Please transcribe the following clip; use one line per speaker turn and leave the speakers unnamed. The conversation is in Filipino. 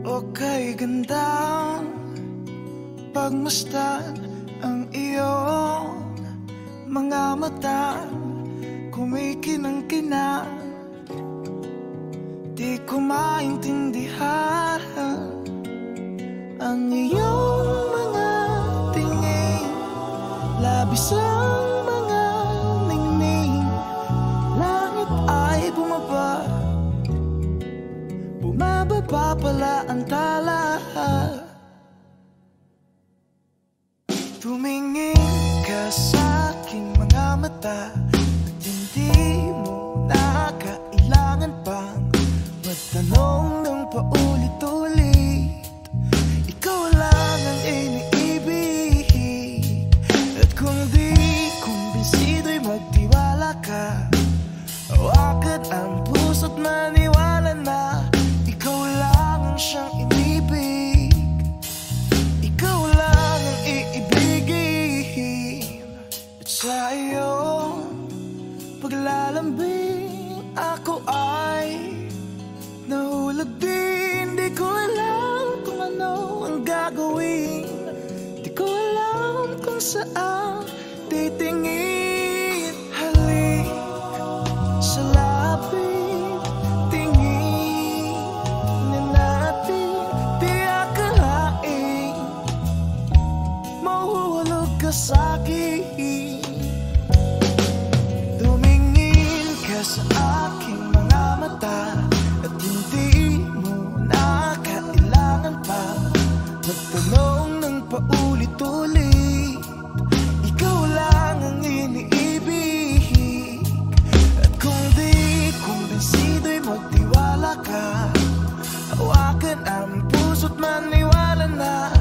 O kay gandang ang iyong mga mata. Kumikinang-kina. Di ko maintindihan Ang iyong mga tingin. Labis lang nagkaantala Tumingin ka sa aking mga mata At hindi mo saan titingin? tut man mir wallen nach.